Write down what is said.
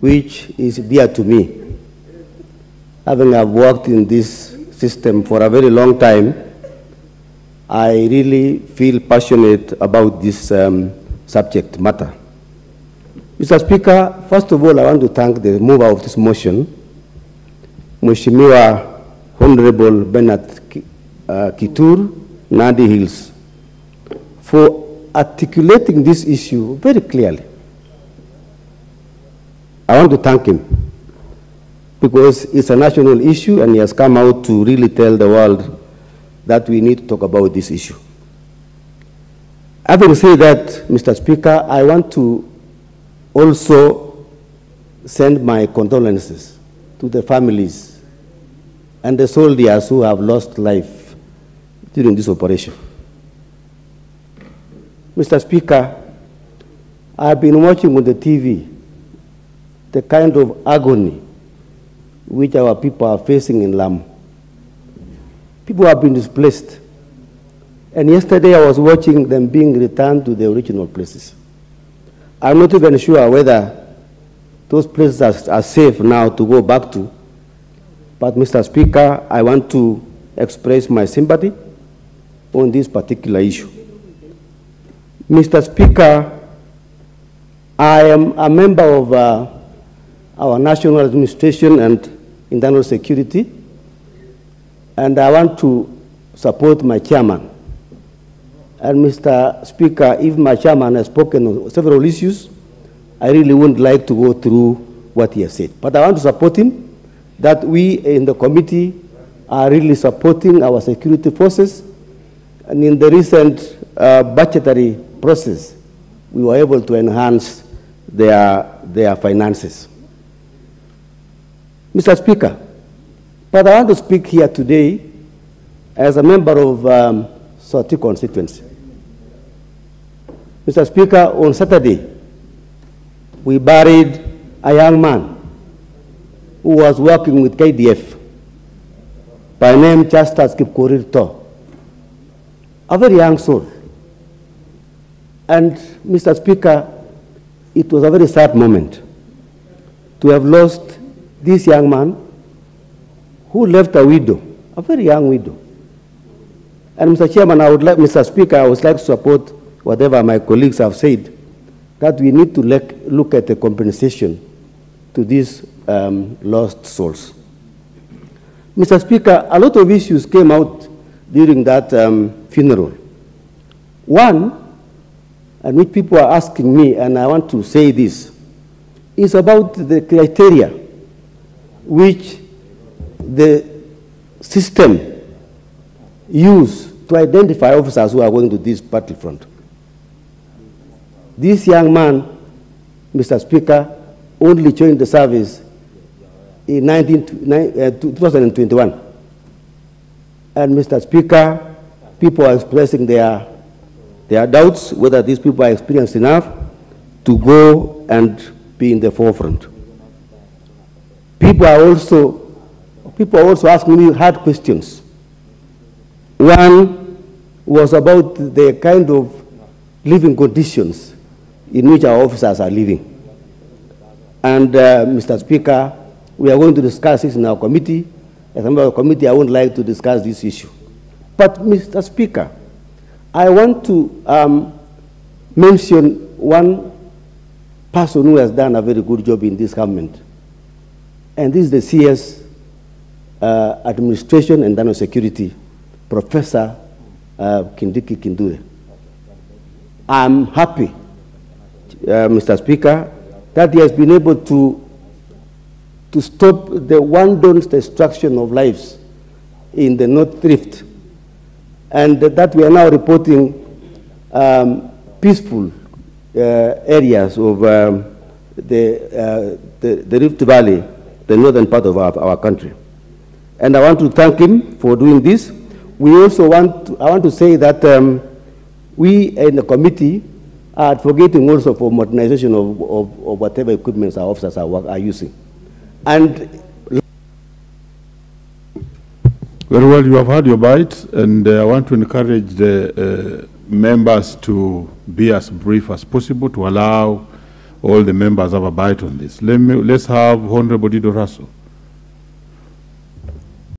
which is dear to me. Having have worked in this system for a very long time, I really feel passionate about this um, subject matter. Mr. Speaker, first of all, I want to thank the mover of this motion, Mheshimiwa Honorable Bernard uh, Kitur, Nandi Hills, for articulating this issue very clearly. I want to thank him because it's a national issue and he has come out to really tell the world that we need to talk about this issue. Having said that, Mr. Speaker, I want to also send my condolences to the families and the soldiers who have lost life during this operation. Mr. Speaker, I've been watching on the TV the kind of agony which our people are facing in Lamu. People have been displaced. And yesterday I was watching them being returned to their original places. I'm not even sure whether those places are, are safe now to go back to. But, Mr. Speaker, I want to express my sympathy on this particular issue. Mr. Speaker, I am a member of uh, our national administration and internal security, and I want to support my chairman. And Mr. Speaker, if my chairman has spoken on several issues, I really wouldn't like to go through what he has said. But I want to support him that we in the committee are really supporting our security forces. And in the recent uh, budgetary process, we were able to enhance their, their finances. Mr. Speaker, but I want to speak here today as a member of um, constituency. Mr. Speaker, on Saturday, we buried a young man who was working with KDF by name Chastas Kipkorir a very young soul. And, Mr. Speaker, it was a very sad moment to have lost this young man who left a widow, a very young widow. And Mr. Chairman, I would like, Mr. Speaker, I would like to support whatever my colleagues have said, that we need to look, at the compensation to these um, lost souls. Mr. Speaker, a lot of issues came out during that um, funeral. One, and which people are asking me, and I want to say this, is about the criteria which the system use to identify officers who are going to this battlefront. This young man, Mr. Speaker, only joined the service in 19, uh, 2021. And Mr. Speaker, people are expressing their, their doubts whether these people are experienced enough to go and be in the forefront. People are also, people are also asking me hard questions. One was about the kind of living conditions in which our officers are living. And, uh, Mr. Speaker, we are going to discuss this in our committee. As a member of the committee, I would like to discuss this issue. But, Mr. Speaker, I want to um, mention one person who has done a very good job in this government. And this is the CS uh, Administration and National Security, Professor uh, Kindiki Kithure. I'm happy, uh, Mr. Speaker, that he has been able to, to stop the wanton destruction of lives in the North Rift, and that we are now reporting um, peaceful uh, areas of um, the, uh, the, the Rift Valley, the northern part of our, our country. And I want to thank him for doing this. We also want, to, I want to say that um, we in the committee are advocating also for modernization of, of, of whatever equipment our officers are, are using. And Very well, you have had your bite, and uh, I want to encourage the uh, members to be as brief as possible to allow all the members have a bite on this. Let me, let's have Honorable Dido Raso.